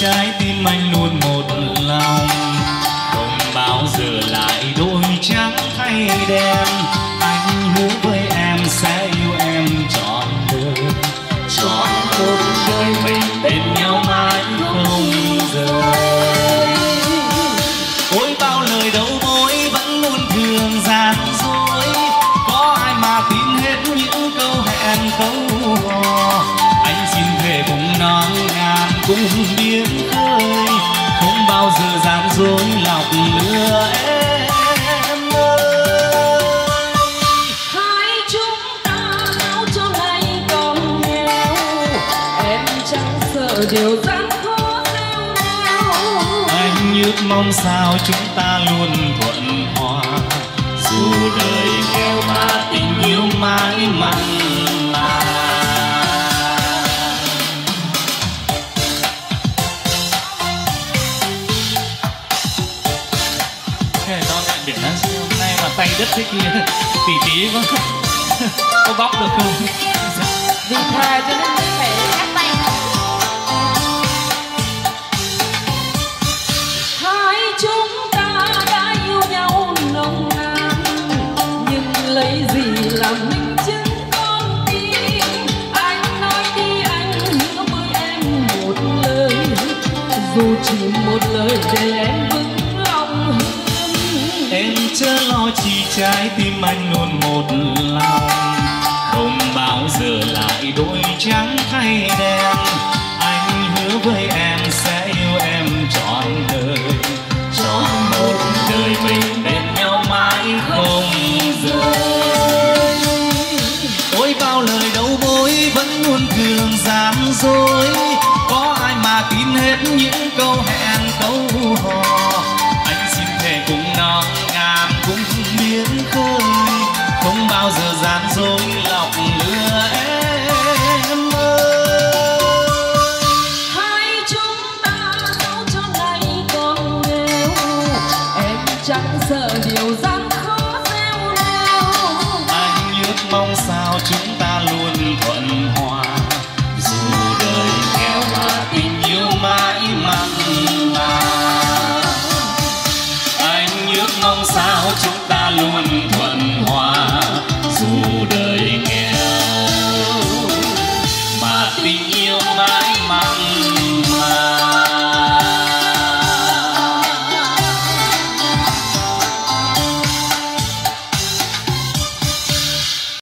Trái tim anh luôn một lòng. Không bao giờ lại đôi trắng thay đen. Điều gian khó neo anh ước mong sao chúng ta luôn thuận hòa. Dù đời nghèo mà tình yêu mãi mặn mà. Tay đứt thế kia tỉ tí có có bóc được không? Vì thà cho nên mới phải dù chỉ một lời để em vững lòng hơn. Em chớ lo chi trái tim anh luôn một lòng. Không bao giờ lại đôi trắng thay đen. Anh hứa với em sẽ yêu em trọn đời. Trọn một đời mình bên nhau mãi không rời ôi bao lời đầu môi vẫn luôn thường gian dối tin hết những câu hẹn câu hò. Anh xin thề cùng non ngàn cùng biến khơi không bao giờ gian dối lọc lừa em ơi. Hai chúng ta dẫu cho ngày còn nghèo em chẳng sợ điều gian khó gieo neo anh ước mong sao chúng mong sao chúng ta luôn